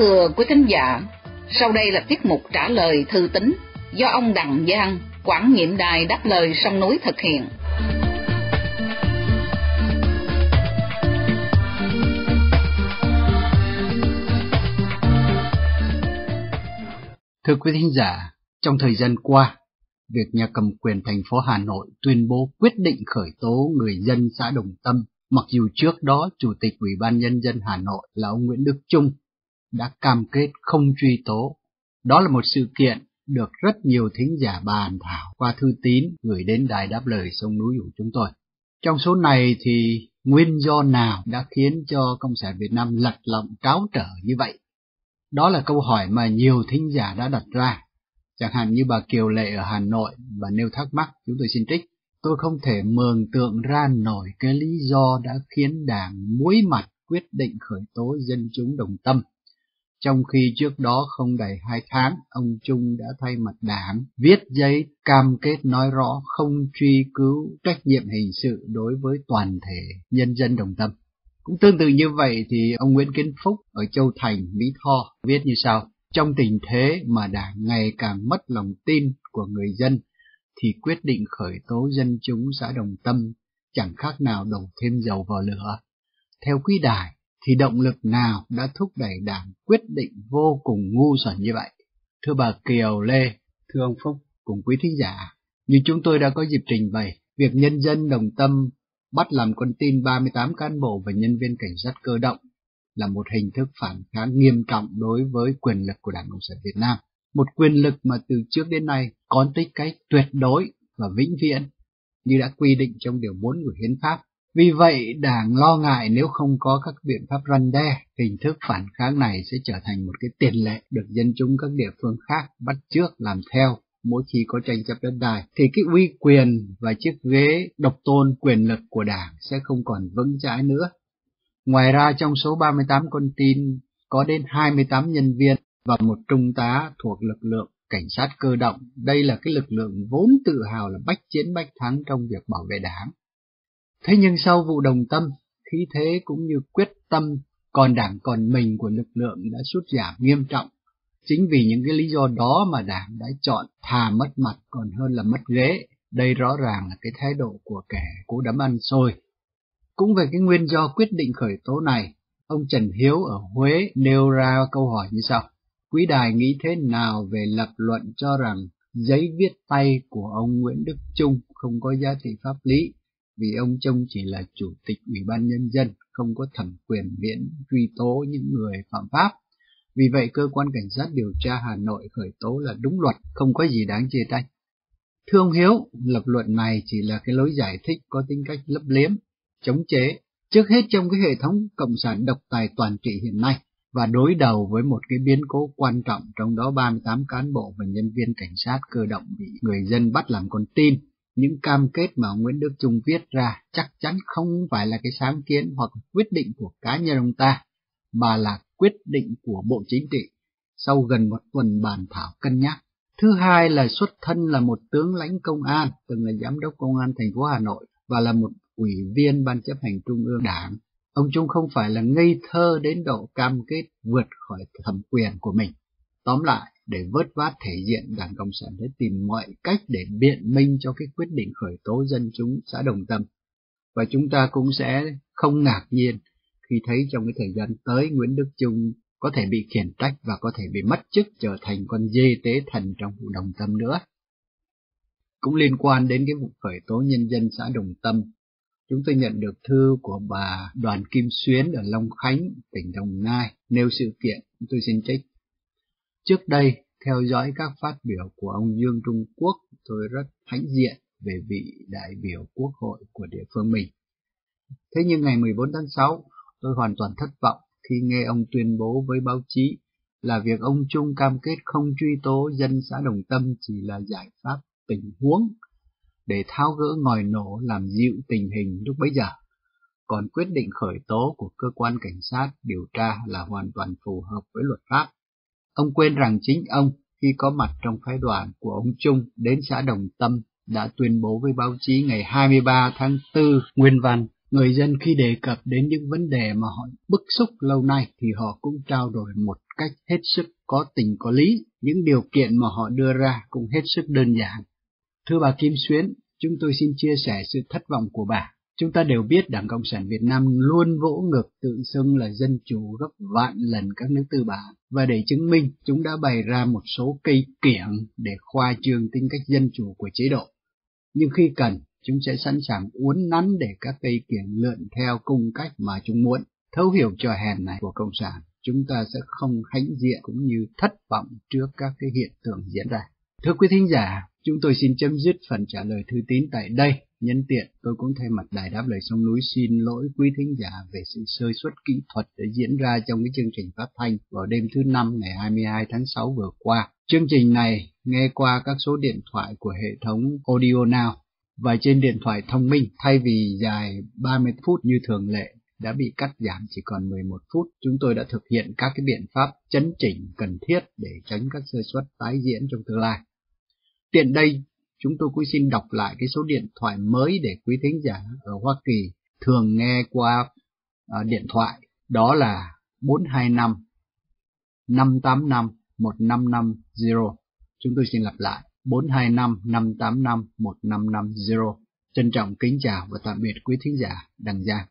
thưa quý khán giả, sau đây là tiết mục trả lời thư tín do ông Đặng Giang, quản nhiệm đài đáp lời sông núi thực hiện. Thưa quý thính giả, trong thời gian qua, việc nhà cầm quyền thành phố Hà Nội tuyên bố quyết định khởi tố người dân xã Đồng Tâm, mặc dù trước đó Chủ tịch Ủy ban Nhân dân Hà Nội là ông Nguyễn Đức Trung đã cam kết không truy tố. Đó là một sự kiện được rất nhiều thính giả bàn thảo qua thư tín gửi đến đài đáp lời sông núi của chúng tôi. Trong số này thì nguyên do nào đã khiến cho Cộng sản Việt Nam lật lọng cáo trở như vậy? Đó là câu hỏi mà nhiều thính giả đã đặt ra. Chẳng hạn như bà Kiều Lệ ở Hà Nội, và nêu thắc mắc, chúng tôi xin trích. Tôi không thể mường tượng ra nổi cái lý do đã khiến đảng muối mặt quyết định khởi tố dân chúng đồng tâm trong khi trước đó không đầy hai tháng, ông Trung đã thay mặt đảng viết giấy cam kết nói rõ không truy cứu trách nhiệm hình sự đối với toàn thể nhân dân đồng tâm. Cũng tương tự như vậy thì ông Nguyễn Kiến Phúc ở Châu Thành, Mỹ Tho viết như sau. Trong tình thế mà đảng ngày càng mất lòng tin của người dân thì quyết định khởi tố dân chúng xã Đồng Tâm chẳng khác nào đổ thêm dầu vào lửa. Theo quý đài, thì động lực nào đã thúc đẩy đảng quyết định vô cùng ngu xuẩn như vậy? Thưa bà Kiều Lê, thưa ông Phúc, cùng quý thính giả, như chúng tôi đã có dịp trình bày, việc nhân dân đồng tâm bắt làm con tin 38 cán bộ và nhân viên cảnh sát cơ động là một hình thức phản kháng nghiêm trọng đối với quyền lực của Đảng Cộng sản Việt Nam. Một quyền lực mà từ trước đến nay có tích cách tuyệt đối và vĩnh viễn như đã quy định trong Điều 4 của Hiến pháp vì vậy, Đảng lo ngại nếu không có các biện pháp răn đe, hình thức phản kháng này sẽ trở thành một cái tiền lệ được dân chúng các địa phương khác bắt trước làm theo mỗi khi có tranh chấp đất đai, thì cái uy quyền và chiếc ghế độc tôn quyền lực của Đảng sẽ không còn vững chãi nữa. Ngoài ra trong số 38 con tin có đến 28 nhân viên và một trung tá thuộc lực lượng cảnh sát cơ động. Đây là cái lực lượng vốn tự hào là bách chiến bách thắng trong việc bảo vệ đảng. Thế nhưng sau vụ đồng tâm, khí thế cũng như quyết tâm còn đảng còn mình của lực lượng đã sút giảm nghiêm trọng. Chính vì những cái lý do đó mà đảng đã chọn thà mất mặt còn hơn là mất ghế. Đây rõ ràng là cái thái độ của kẻ cố đấm ăn xôi. Cũng về cái nguyên do quyết định khởi tố này, ông Trần Hiếu ở Huế nêu ra câu hỏi như sau. Quý đài nghĩ thế nào về lập luận cho rằng giấy viết tay của ông Nguyễn Đức Trung không có giá trị pháp lý vì ông trông chỉ là chủ tịch ủy ban nhân dân, không có thẩm quyền miễn truy tố những người phạm pháp. Vì vậy cơ quan cảnh sát điều tra Hà Nội khởi tố là đúng luật, không có gì đáng chê trách. Thưa ông Hiếu, lập luận này chỉ là cái lối giải thích có tính cách lấp liếm, chống chế, trước hết trong cái hệ thống cộng sản độc tài toàn trị hiện nay và đối đầu với một cái biến cố quan trọng trong đó 38 cán bộ và nhân viên cảnh sát cơ động bị người dân bắt làm con tin những cam kết mà Nguyễn Đức Trung viết ra chắc chắn không phải là cái sáng kiến hoặc quyết định của cá nhân ông ta, mà là quyết định của Bộ Chính trị sau gần một tuần bàn thảo cân nhắc. Thứ hai là xuất thân là một tướng lãnh công an, từng là giám đốc công an thành phố Hà Nội và là một ủy viên ban chấp hành trung ương đảng. Ông Trung không phải là ngây thơ đến độ cam kết vượt khỏi thẩm quyền của mình. Tóm lại, để vớt vát thể diện Đảng Cộng sản đã tìm mọi cách để biện minh cho cái quyết định khởi tố dân chúng xã Đồng Tâm. Và chúng ta cũng sẽ không ngạc nhiên khi thấy trong cái thời gian tới Nguyễn Đức Trung có thể bị khiển trách và có thể bị mất chức trở thành con dê tế thần trong vụ Đồng Tâm nữa. Cũng liên quan đến cái vụ khởi tố nhân dân xã Đồng Tâm, chúng tôi nhận được thư của bà Đoàn Kim Xuyến ở Long Khánh, tỉnh Đồng Nai, nêu sự kiện, tôi xin trích Trước đây, theo dõi các phát biểu của ông Dương Trung Quốc, tôi rất hãnh diện về vị đại biểu quốc hội của địa phương mình. Thế nhưng ngày 14 tháng 6, tôi hoàn toàn thất vọng khi nghe ông tuyên bố với báo chí là việc ông Trung cam kết không truy tố dân xã Đồng Tâm chỉ là giải pháp tình huống để tháo gỡ ngòi nổ làm dịu tình hình lúc bấy giờ. Còn quyết định khởi tố của cơ quan cảnh sát điều tra là hoàn toàn phù hợp với luật pháp. Ông quên rằng chính ông, khi có mặt trong phái đoàn của ông Trung đến xã Đồng Tâm, đã tuyên bố với báo chí ngày 23 tháng 4 nguyên văn. Người dân khi đề cập đến những vấn đề mà họ bức xúc lâu nay thì họ cũng trao đổi một cách hết sức có tình có lý, những điều kiện mà họ đưa ra cũng hết sức đơn giản. Thưa bà Kim Xuyến, chúng tôi xin chia sẻ sự thất vọng của bà. Chúng ta đều biết Đảng Cộng sản Việt Nam luôn vỗ ngực tự xưng là dân chủ gấp vạn lần các nước tư bản, và để chứng minh, chúng đã bày ra một số cây kiểng để khoa trương tính cách dân chủ của chế độ. Nhưng khi cần, chúng sẽ sẵn sàng uốn nắn để các cây kiểng lượn theo cung cách mà chúng muốn. Thấu hiểu trò hèn này của Cộng sản, chúng ta sẽ không hãnh diện cũng như thất vọng trước các cái hiện tượng diễn ra. Thưa quý thính giả, chúng tôi xin chấm dứt phần trả lời thư tín tại đây. Nhân tiện, tôi cũng thay mặt Đài Đáp Lời Sông Núi xin lỗi quý thính giả về sự sơ suất kỹ thuật đã diễn ra trong cái chương trình phát thanh vào đêm thứ năm ngày 22 tháng 6 vừa qua. Chương trình này nghe qua các số điện thoại của hệ thống Audio Now và trên điện thoại thông minh thay vì dài 30 phút như thường lệ đã bị cắt giảm chỉ còn 11 phút. Chúng tôi đã thực hiện các cái biện pháp chấn chỉnh cần thiết để tránh các sơ suất tái diễn trong tương lai. Tiện đây, chúng tôi cũng xin đọc lại cái số điện thoại mới để quý thính giả ở Hoa Kỳ thường nghe qua uh, điện thoại, đó là 425 585 1550. Chúng tôi xin lặp lại 425 585 1550. Trân trọng kính chào và tạm biệt quý thính giả Đằng Giang.